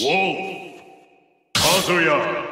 Wolf. Kazuya.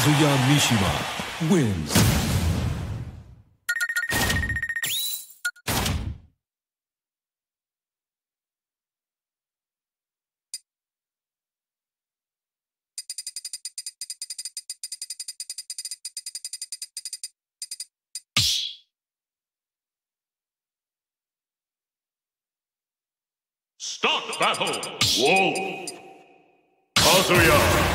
Kazuya Mishima wins. Start battle! Wolf. Kazuya.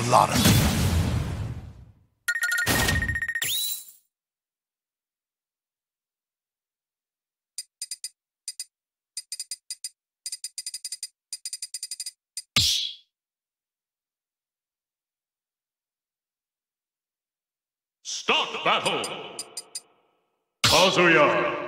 The lot of you. Stop battle. Kazuya.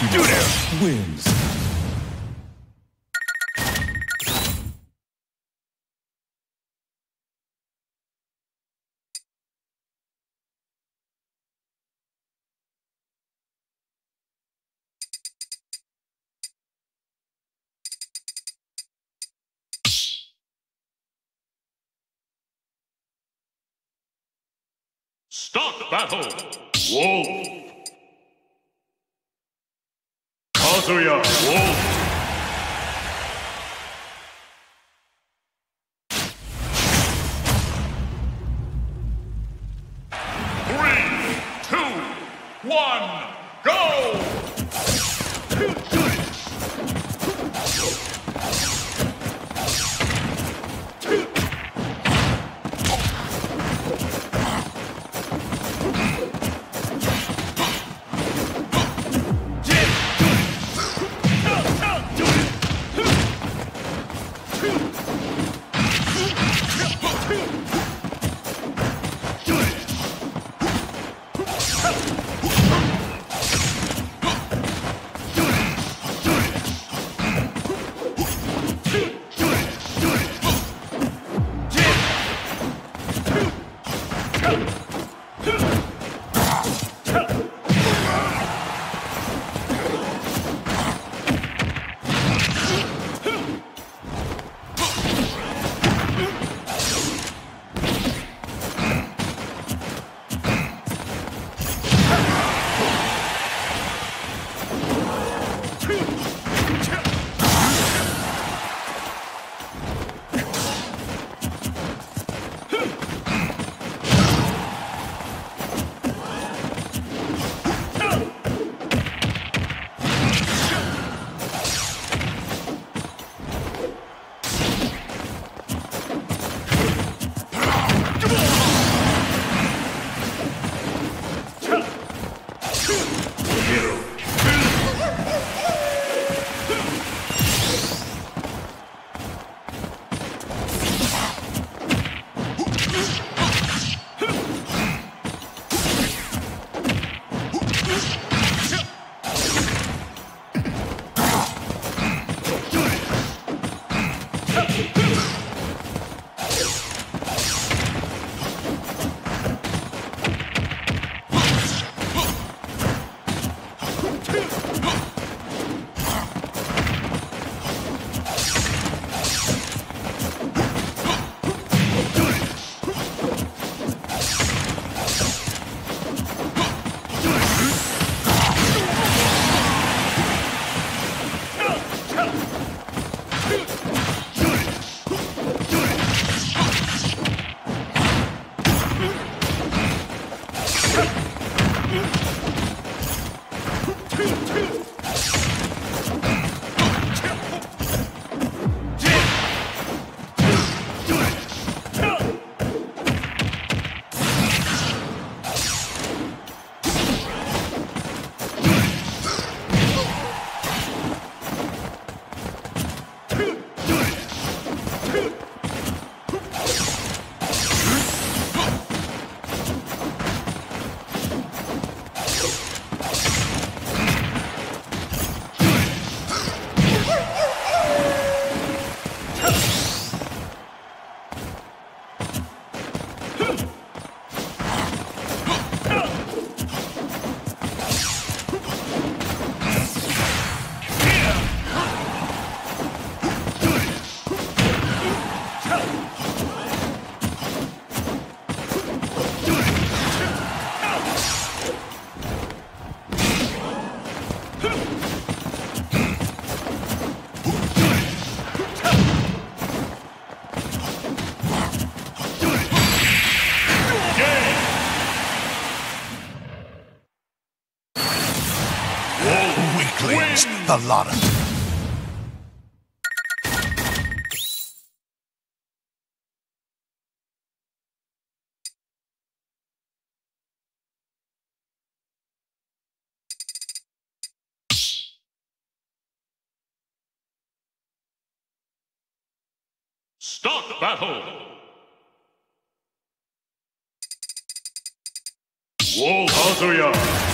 Mishima wins. Start battle. Wolf. Kazuya Wolf. Three, two, one, the lot of them. Start battle. Wolf Kazuya.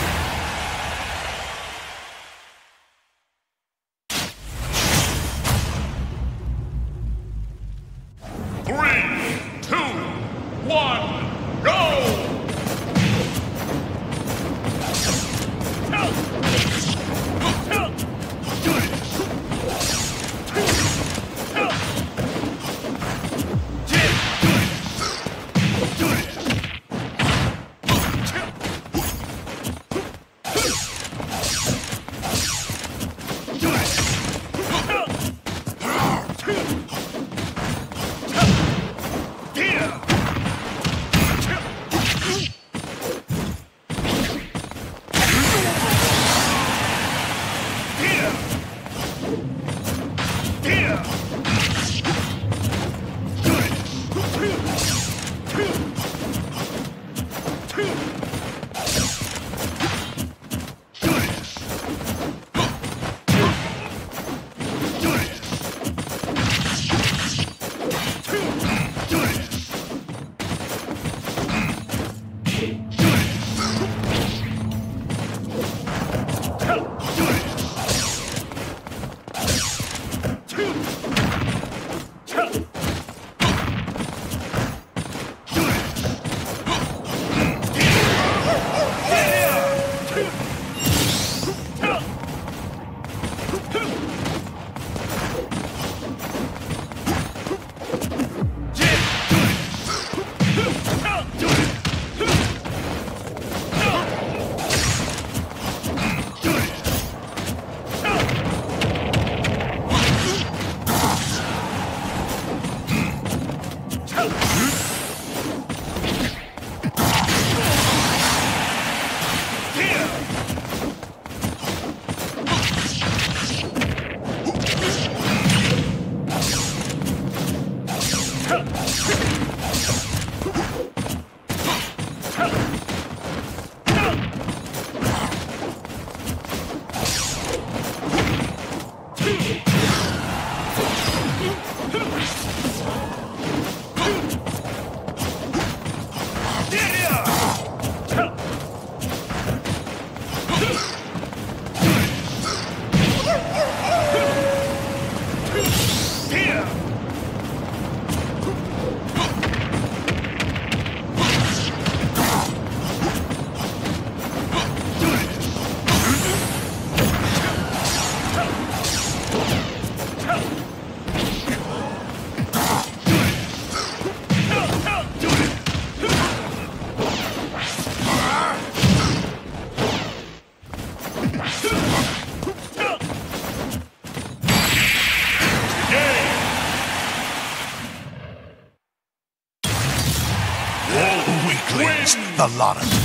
Yeah! Lot of.